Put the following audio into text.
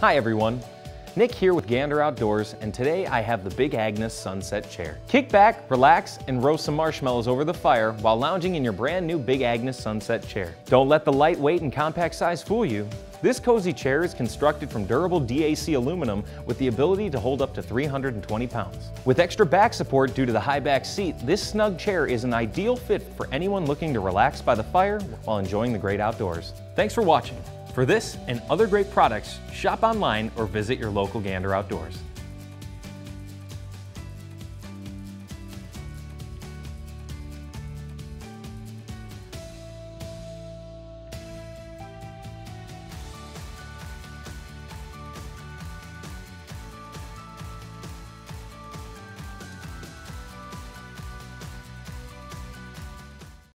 Hi everyone, Nick here with Gander Outdoors, and today I have the Big Agnes Sunset Chair. Kick back, relax, and roast some marshmallows over the fire while lounging in your brand new Big Agnes Sunset Chair. Don't let the lightweight and compact size fool you. This cozy chair is constructed from durable DAC aluminum with the ability to hold up to 320 pounds. With extra back support due to the high back seat, this snug chair is an ideal fit for anyone looking to relax by the fire while enjoying the great outdoors. Thanks for watching. For this and other great products, shop online or visit your local Gander Outdoors.